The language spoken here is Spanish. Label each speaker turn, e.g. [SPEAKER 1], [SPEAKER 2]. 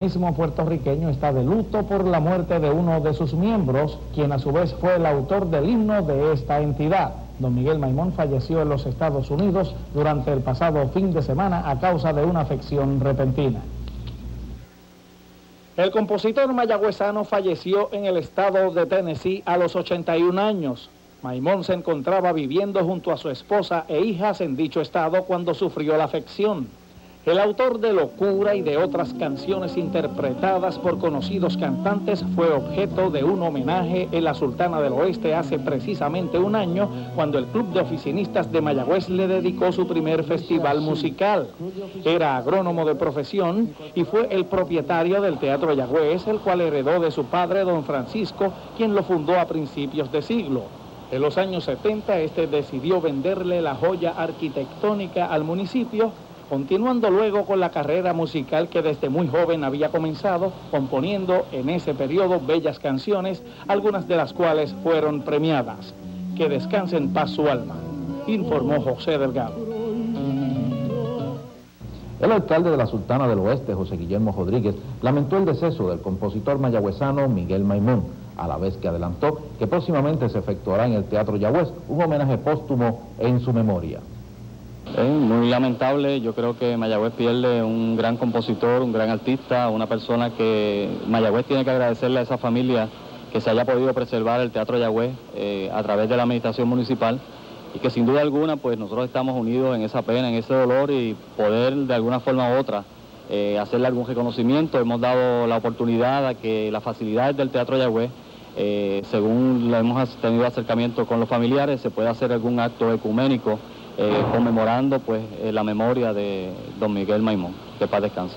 [SPEAKER 1] Mismo puertorriqueño está de luto por la muerte de uno de sus miembros, quien a su vez fue el autor del himno de esta entidad. Don Miguel Maimón falleció en los Estados Unidos durante el pasado fin de semana a causa de una afección repentina. El compositor mayagüezano falleció en el estado de Tennessee a los 81 años. Maimón se encontraba viviendo junto a su esposa e hijas en dicho estado cuando sufrió la afección. El autor de Locura y de otras canciones interpretadas por conocidos cantantes fue objeto de un homenaje en la Sultana del Oeste hace precisamente un año, cuando el Club de Oficinistas de Mayagüez le dedicó su primer festival musical. Era agrónomo de profesión y fue el propietario del Teatro Mayagüez, el cual heredó de su padre, don Francisco, quien lo fundó a principios de siglo. En los años 70, este decidió venderle la joya arquitectónica al municipio continuando luego con la carrera musical que desde muy joven había comenzado, componiendo en ese periodo bellas canciones, algunas de las cuales fueron premiadas. Que descanse en paz su alma, informó José Delgado.
[SPEAKER 2] El alcalde de la Sultana del Oeste, José Guillermo Rodríguez, lamentó el deceso del compositor mayagüezano Miguel Maimón, a la vez que adelantó que próximamente se efectuará en el Teatro Yagüez un homenaje póstumo en su memoria.
[SPEAKER 3] Muy lamentable, yo creo que Mayagüez pierde un gran compositor, un gran artista, una persona que Mayagüez tiene que agradecerle a esa familia que se haya podido preservar el Teatro Mayagüez eh, a través de la administración municipal y que sin duda alguna pues nosotros estamos unidos en esa pena, en ese dolor y poder de alguna forma u otra eh, hacerle algún reconocimiento. Hemos dado la oportunidad a que las facilidades del Teatro Yagüez, eh, según hemos tenido acercamiento con los familiares, se pueda hacer algún acto ecuménico eh, conmemorando pues, eh, la memoria de don Miguel Maimón. Que paz descanse.